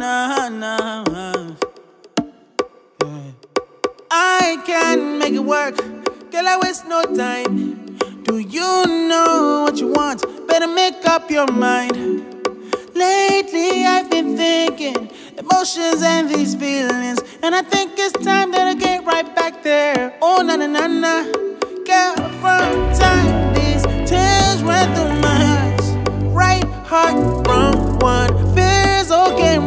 nah, nah. Yeah. I can make it work, girl. I waste no time. Do you know what you want? Better make up your mind. Lately, I've been thinking emotions and these feelings, and I think it's time that I get right back there. Oh, na na na na, girl, from time these tears run through my eyes. Right heart, wrong one. Feels okay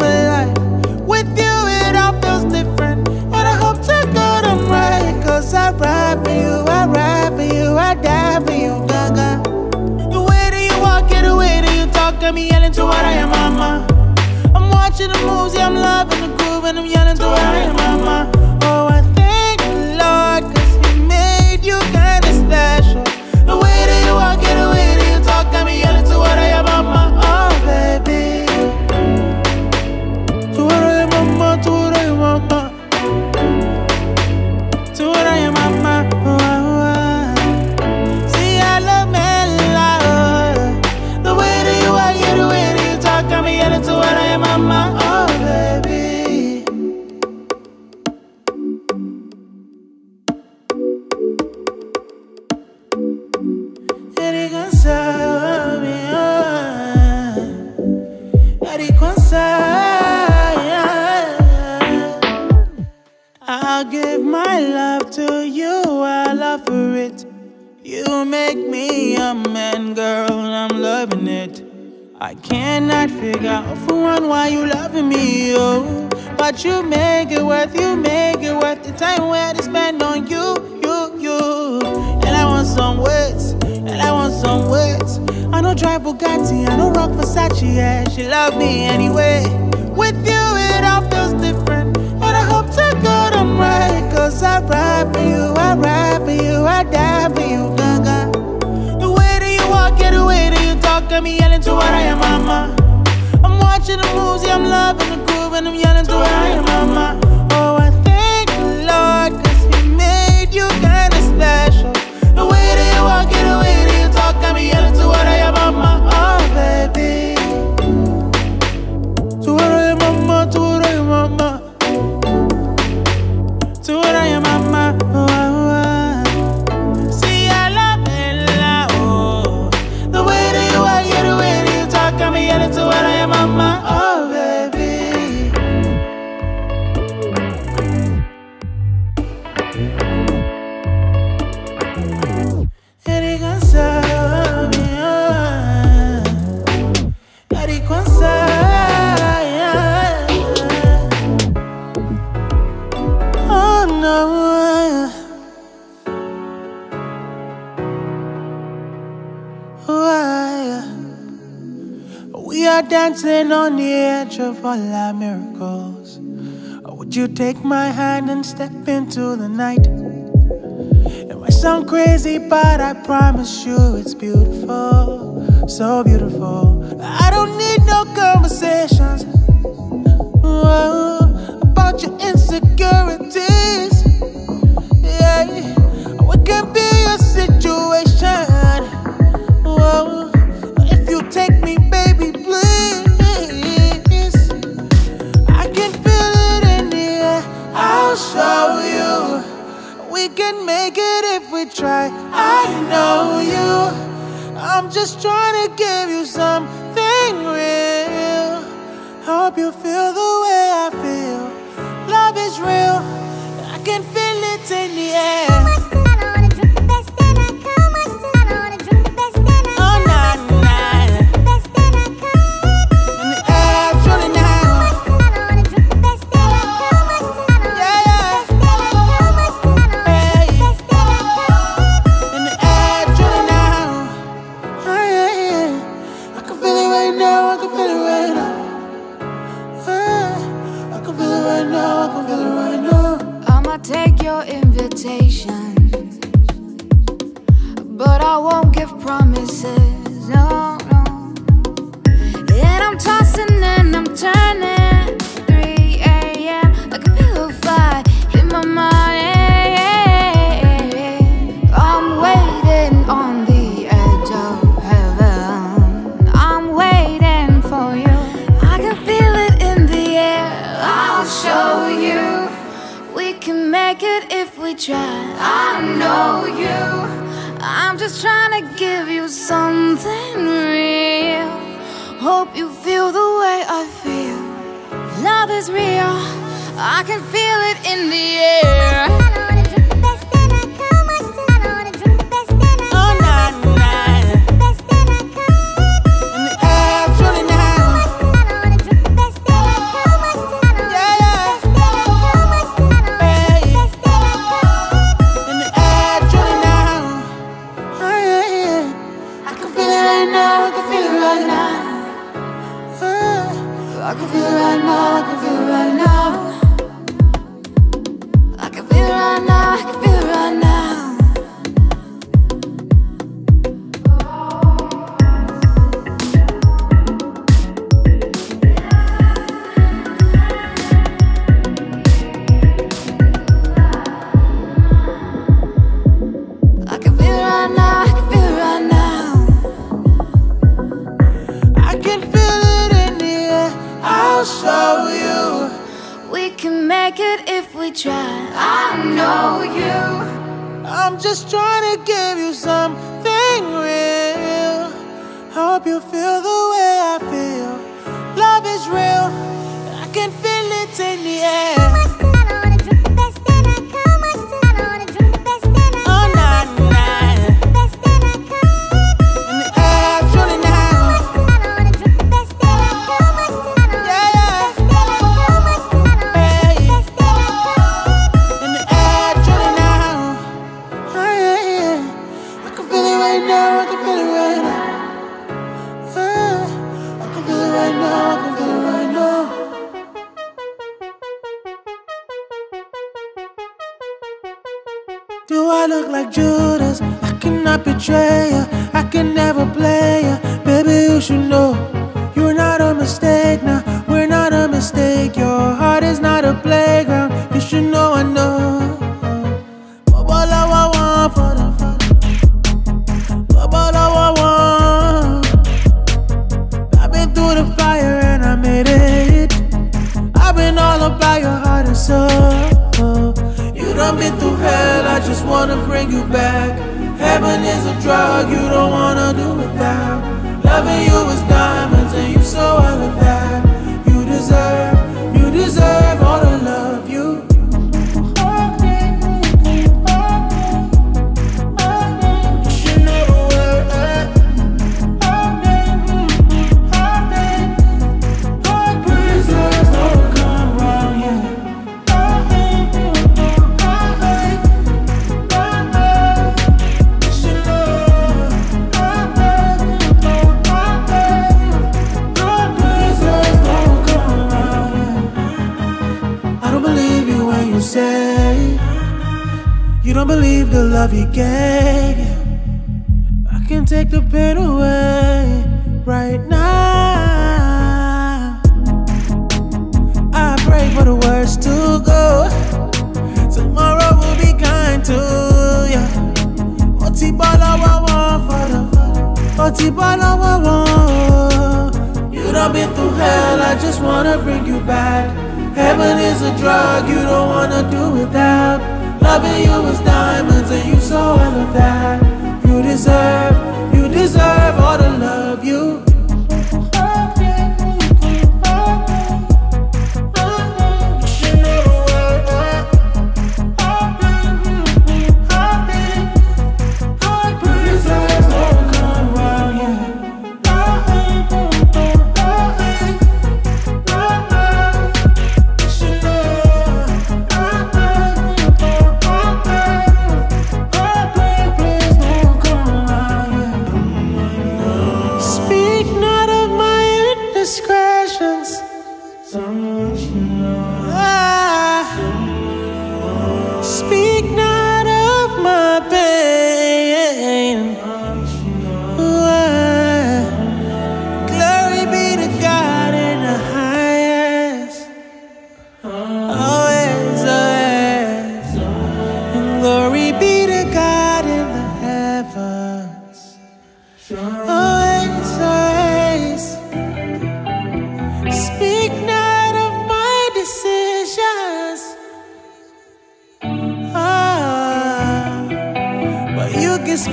to what I am, mama. I'm watching the moves, yeah, I'm loving the groove, and I'm yelling to what I am, mama. Oh, I Don't Bugatti, I don't rock Versace, yeah. She love me anyway. With you, it all feels different. And I hope to God I'm right, cause I ride for you, I ride for you, I die for you, gaga. The way that you walk, yeah, the way that you talk, got me yelling to what I am, mama. I'm watching the moves, yeah, I'm loving the groove, and I'm yelling to what I am, mama. Dancing on the edge of all our miracles. Or would you take my hand and step into the night? It might sound crazy, but I promise you it's beautiful. So beautiful. I don't need no conversations whoa, about your insecurities. We try. I know you. I'm just trying to give you something real. Hope you feel the way I feel. Love is real. I can feel it in the air. Promises. I can feel not betray ya. I can never play ya. Baby, you should know. navigate. I can take the pain away right now. I pray for the worst to go. Tomorrow will be kind to ya. Oti bala wa father. Oti balawa wa. You done been through hell. I just wanna bring you back. Heaven is a drug you don't wanna do without. Loving you is all of that. You deserve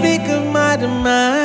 speak of my demise.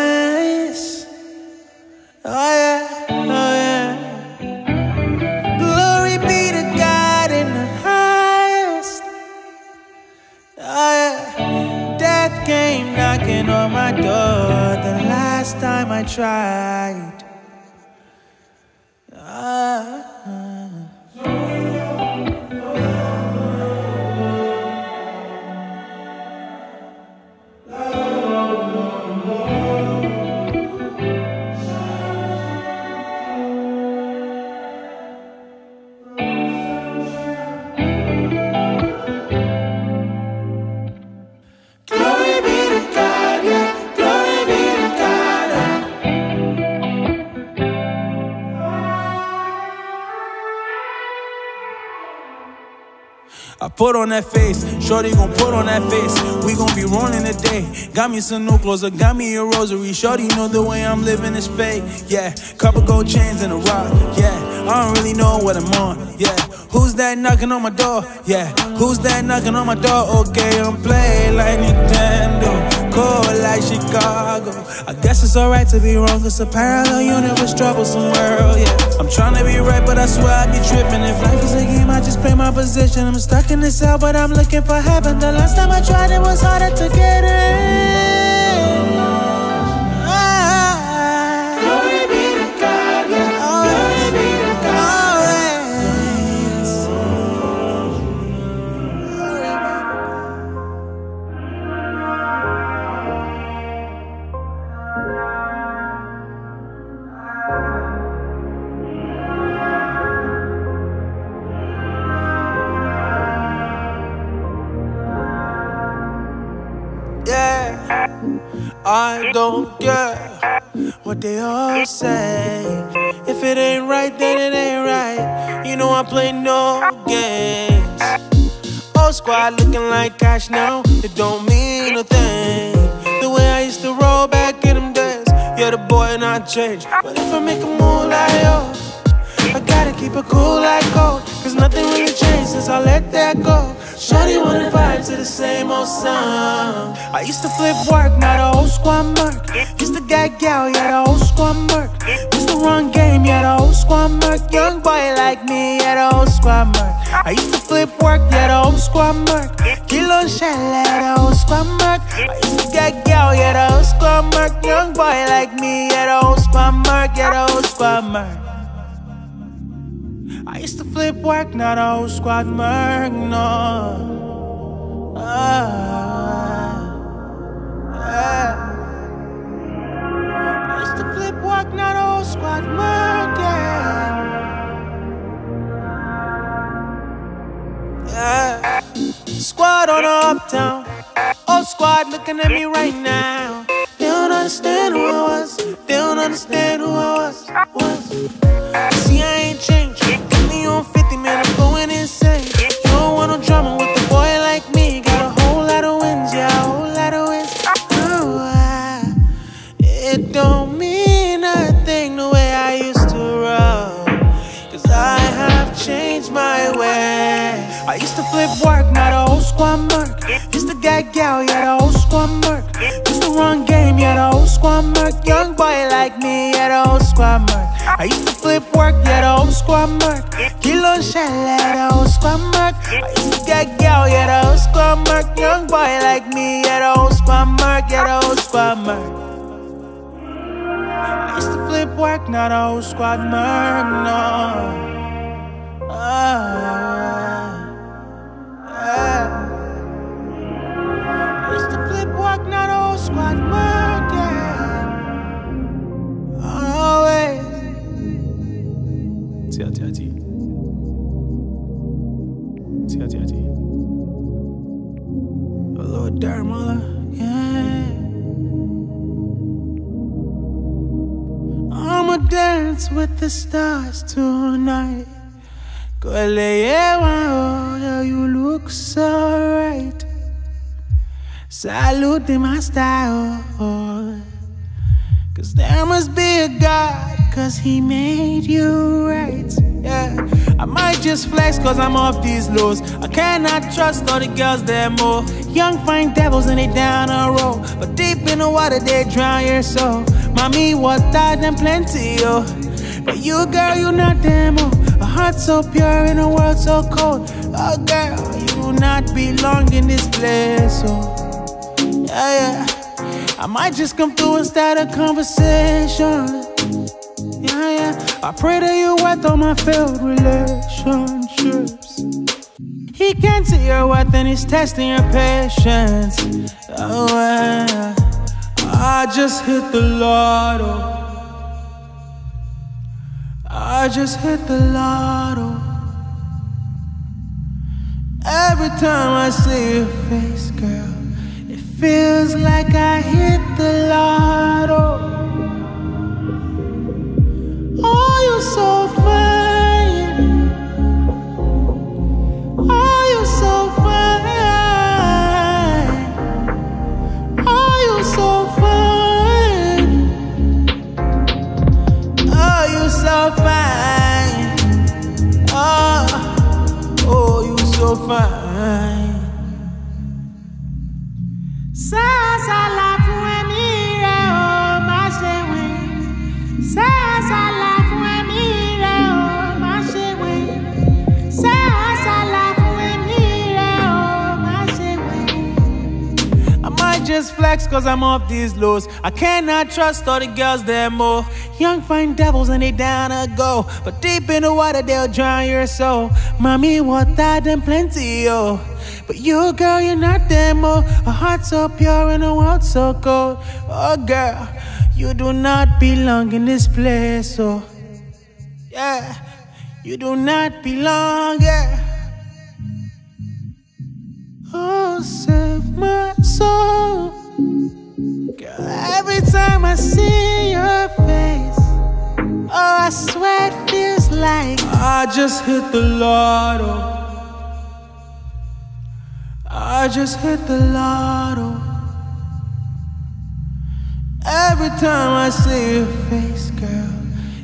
I put on that face, shorty gon' put on that face. We gon' be rolling today. Got me some new clothes, I got me a rosary. Shorty know the way I'm living is fake. Yeah, couple gold chains and a rock. Yeah, I don't really know what I'm on. Yeah, who's that knocking on my door? Yeah, who's that knocking on my door? Okay, I'm playing like Nintendo cold like Chicago. I guess it's alright to be wrong, cause a parallel universe troublesome world, yeah. I'm trying to be right, but I swear I be tripping. If life is a game, I just play my position. I'm stuck in this cell, but I'm looking for heaven. The last time I tried, it was harder to get in. I don't care what they all say. If it ain't right, then it ain't right. You know I play no games. Old squad looking like cash now, it don't mean a thing. The way I used to roll back in them days, yeah, the boy not change. But if I make a move like yo, I gotta keep it cool like gold. Cause nothing really changed since I let that go. Shawty wanna vibe to the same old song. I used to flip work, now the old squad murk. Used to get gal, yeah, the old squad murk. Used to run game, yeah, the old squad murk. Young boy like me, yeah, the old squad murk. I used to flip work, yeah, the old squad murk. Kilo shell, yeah, the whole squad murk. I used to get gal, yeah, the whole squad murk. Young boy like me, yeah, the old squad murk, yeah, the whole squad murk. I used to flip work, not a whole squad murk, no. Ah, ah. I used to flip work, not a whole squad murk, yeah. Yeah. Squad on the uptown. Old squad looking at me right now. They don't understand who I was. They don't understand who I was. was. The murk. I used to flip work, yeah, the whole squad murk. Kilo shell, yeah, the whole squad mark. I used to get gal, yeah, the whole squad mark. Young boy like me, yeah, the whole squad murk, yeah, the whole squad murk. I used to flip work, not a whole squad mark, no. Ah, ah. I used to flip work, not a whole squad murk, Tia, tia, tia. Tia, tia, tia. A little dirt, mother, yeah. I'ma dance with the stars tonight. Girl, you look so right. Salute my style. Oh, oh. Cause there must be a God, cause he made you right. Yeah, I might just flex cause I'm off these lows. I cannot trust all the girls, they're more. Young fine devils and they down a road. But deep in the water, they drown your soul. Mommy, water them plenty, yo. But you, girl, you not them, oh. A heart so pure in a world so cold. Oh, girl, you do not belong in this place, oh. Yeah, yeah. I might just come through and start a conversation. Yeah, yeah. I pray that you worth all my failed relationships. He can't see your worth and he's testing your patience. Oh, yeah. I just hit the lotto. I just hit the lotto. Every time I see your face, girl, it feels like I hit the lotto. Oh, you're so fine. Cause I'm off these lows. I cannot trust all the girls there more. Young fine devils and they down to go. But deep in the water, they'll drown your soul. Mommy, water them plenty, yo. But you, girl, you're not them, oh. A heart so pure and a world so cold. Oh, girl, you do not belong in this place, oh. Yeah, you do not belong, yeah. Oh, save my soul. Every time I see your face, oh, I swear it feels like I just hit the lotto. I just hit the lotto. Every time I see your face, girl,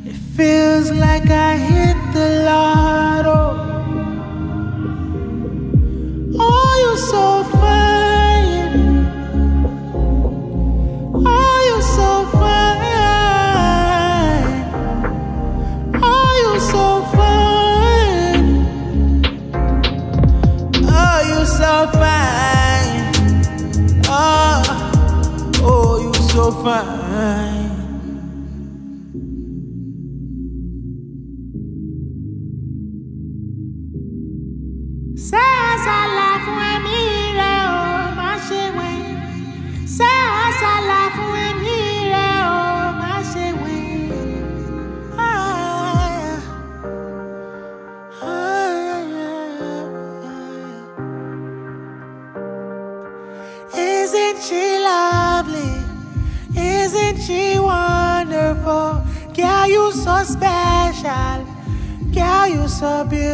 it feels like I hit the lotto. You're Girl, you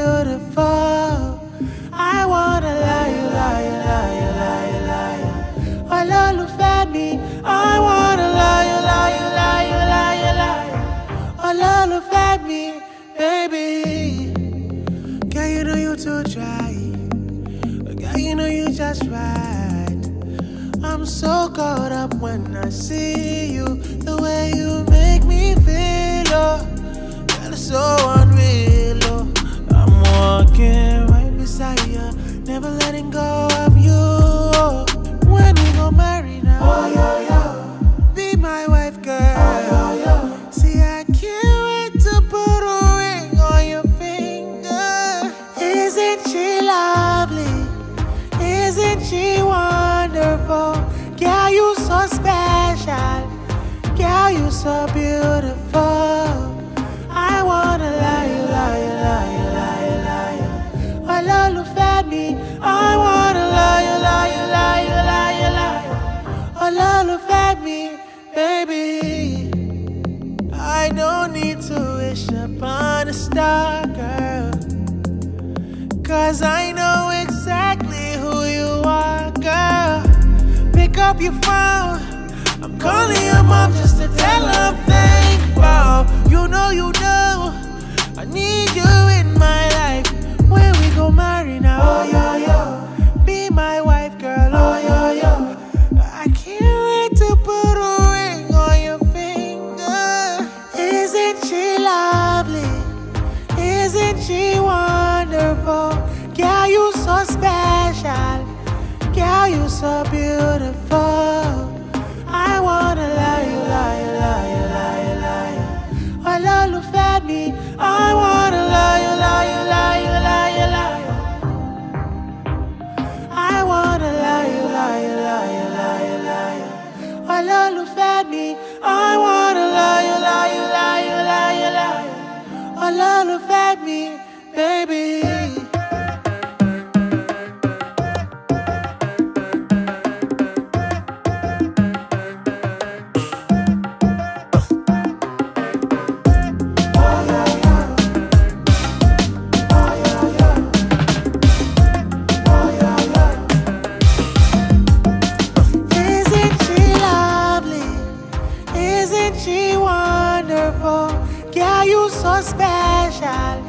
special.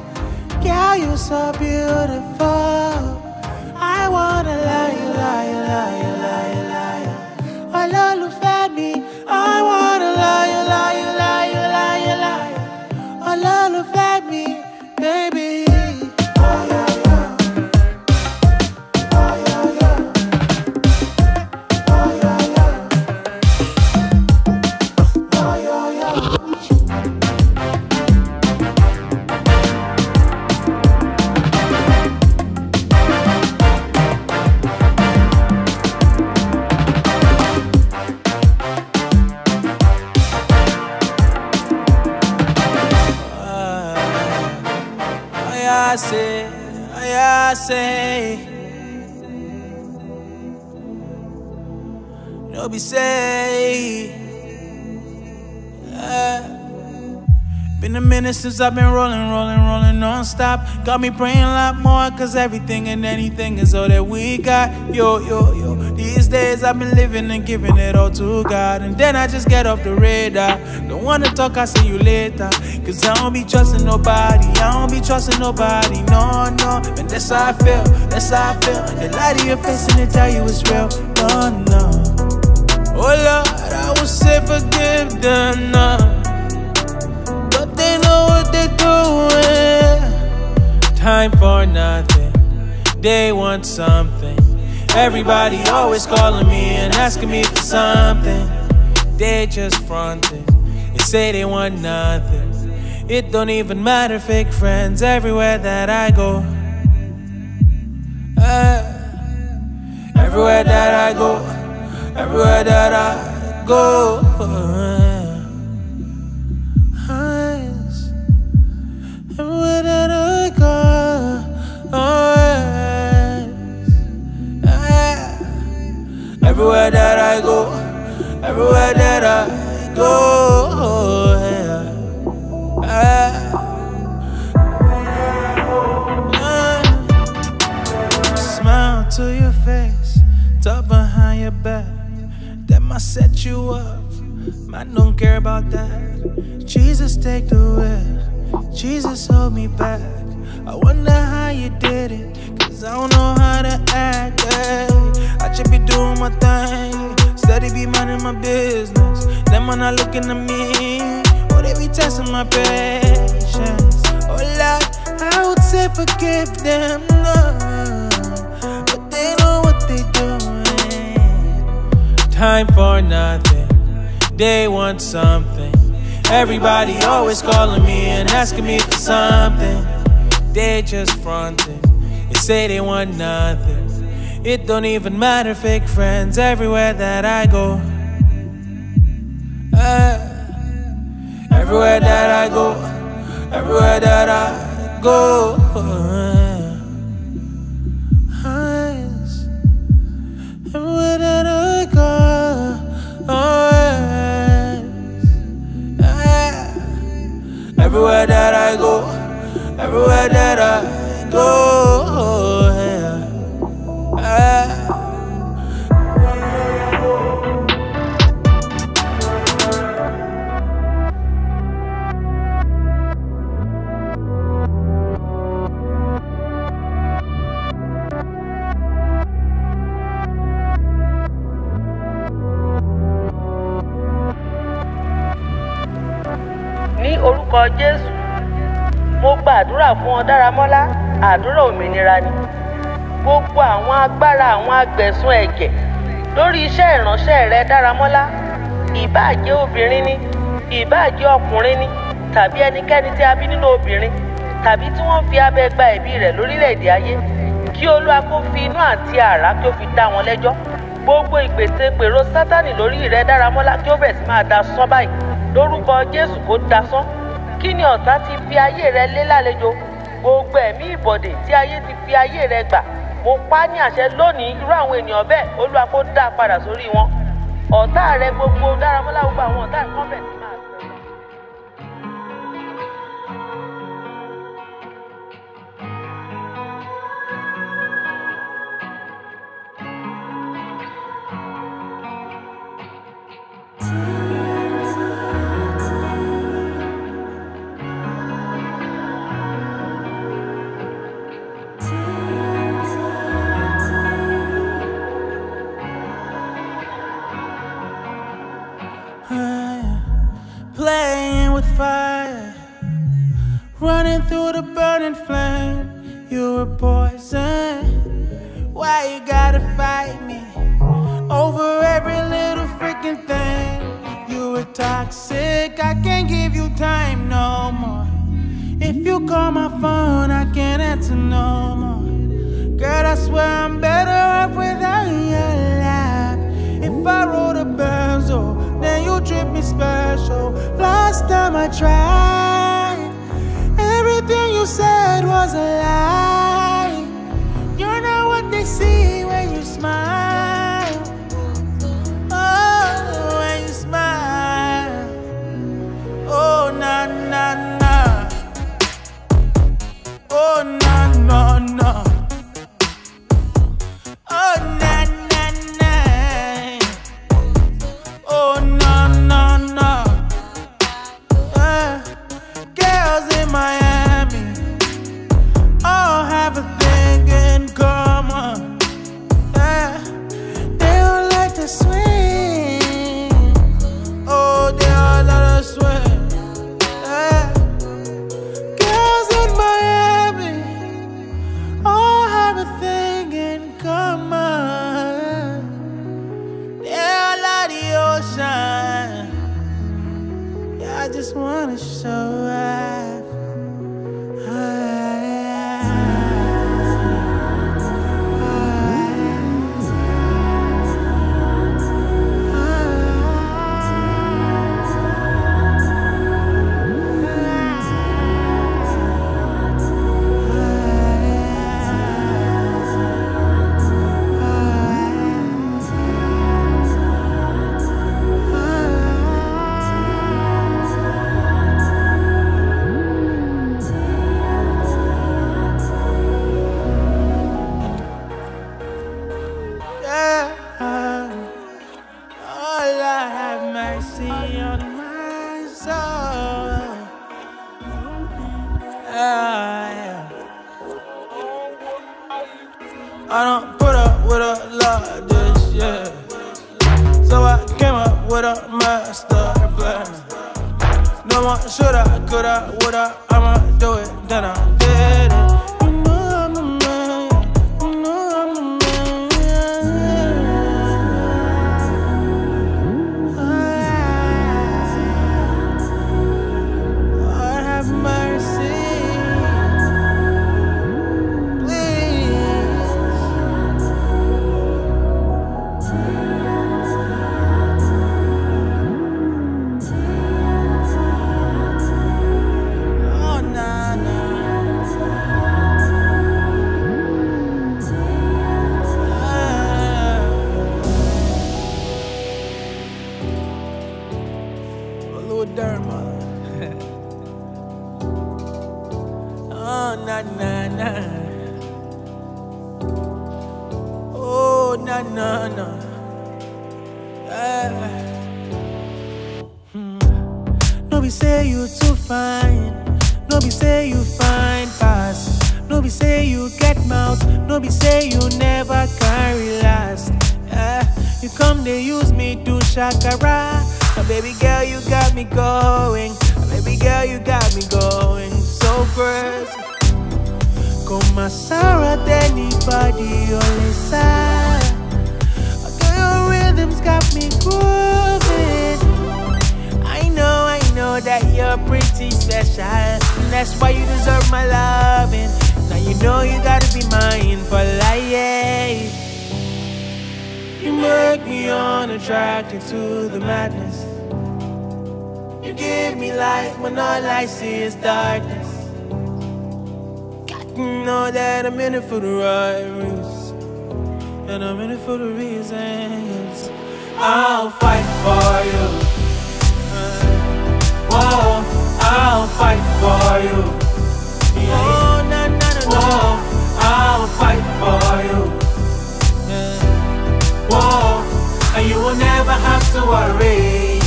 Girl, you're so beautiful. Say. Been a minute since I've been rolling, rolling, rolling non-stop. Got me praying a lot more, cause everything and anything is all that we got. Yo, yo, yo. These days I've been living and giving it all to God. And then I just get off the radar. Don't wanna talk, I'll see you later. Cause I don't be trusting nobody. I don't be trusting nobody. No, no. And that's how I feel. That's how I feel. And they lie to your face and they tell you it's real. No, no. Lord, I would say forgive them now. But they know what they're doing. Time for nothing. They want something. Everybody always calling me and asking me for something. They just fronting. They say they want nothing. It don't even matter, fake friends everywhere that I go. Ah, everywhere that I go, everywhere that I go. They want something. Everybody always calling me and asking me for something. They just fronting. They say they want nothing. It don't even matter, fake friends everywhere that I go. Ah, everywhere that I go, everywhere that I go. Everywhere that I go, everywhere that I go. orúkọ jésù. Mo gba àdúrà fún ọ dáramọ́lá. Àdúrà òmìnira ni. Gbogbo àwọn agbára àwọn agbẹ̀sùn ẹ̀gẹ̀ lórí iṣẹ́ ìránṣẹ́ rẹ dáramọ́lá. Ìbáà jẹ́ obìnrin ni ìbáà jẹ́ ọkùnrin ni tàbí ẹnikẹ́ni tí a bí nínú obìnrin tàbí tí wọ́n fi abẹ gba ẹ̀bí rẹ̀ lórílẹ̀‐èdè ayé kí olúwa kó fi inú àti àrá kí ó fi dá wọn lẹ́jọ́. Gbogbo ìpèsè pèrò sátánì lórí rẹ dáramọ́lá kí ó bẹ̀ sí máa da sán báyìí lórúkọ jésù kó dasán. Kí ni ọ̀tá ti fi ayé rẹ lé lálejò? Gbogbo ẹ̀mí ìbọ̀dè tí ayé ti fi ayé rẹ gbà. Mo pa ní àṣẹ lónìí irú àwọn ènìyàn bẹ́ẹ̀ olúwa kó dá a padà sórí wọn. Ọ̀tá rẹ gbogbo dáramọ́lá gbogbo àwọn ọ̀tá ìkọ́bẹ̀. progress. Koma Sarah, anybody only side. Okay, your rhythms got me grooving. I know, I know that you're pretty special, and that's why you deserve my loving. Now you know you gotta be mine for life. You make me unattracted to the madness. You give me life when all I see is darkness. To know that I'm in it for the right reasons. And I'm in it for the reasons. I'll fight for you. Whoa, I'll fight for you. Oh, no, no, no, no. Whoa, I'll fight for you. Whoa, and you will never have to worry.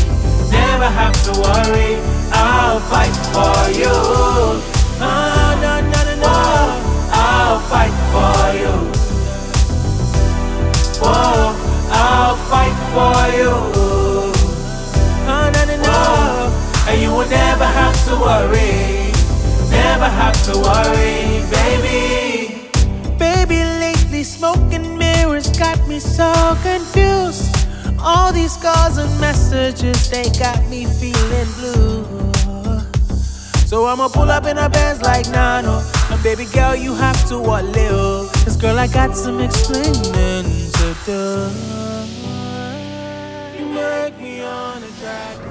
Never have to worry. I'll fight for you. Ah. to worry, never have to worry, baby. Baby, lately smoking mirrors got me so confused. All these calls and messages, they got me feeling blue. So I'ma pull up in a Benz like Nano. And baby girl, you have to what little. Cause girl, I got some explaining to do. You make me on a track.